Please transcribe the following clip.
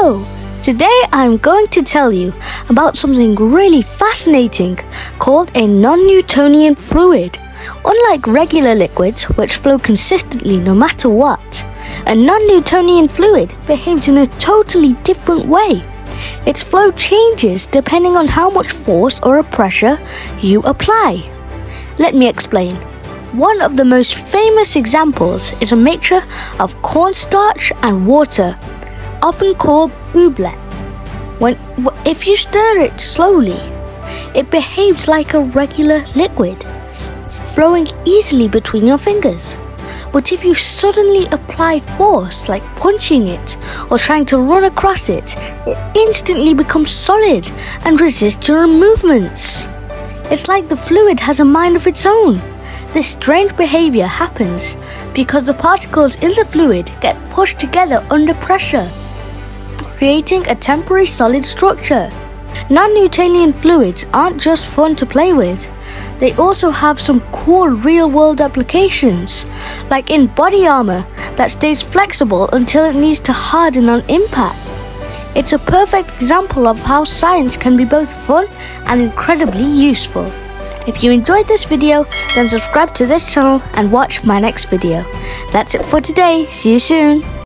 Today I'm going to tell you about something really fascinating called a non Newtonian fluid. Unlike regular liquids, which flow consistently no matter what, a non Newtonian fluid behaves in a totally different way. Its flow changes depending on how much force or a pressure you apply. Let me explain. One of the most famous examples is a mixture of cornstarch and water, often called oobleck. When, if you stir it slowly, it behaves like a regular liquid, flowing easily between your fingers. But if you suddenly apply force, like punching it or trying to run across it, it instantly becomes solid and resists your movements. It's like the fluid has a mind of its own this strange behavior happens because the particles in the fluid get pushed together under pressure, creating a temporary solid structure. Non Newtonian fluids aren't just fun to play with, they also have some cool real world applications, like in body armor that stays flexible until it needs to harden on impact. It's a perfect example of how science can be both fun and incredibly useful. If you enjoyed this video, then subscribe to this channel and watch my next video. That's it for today. See you soon.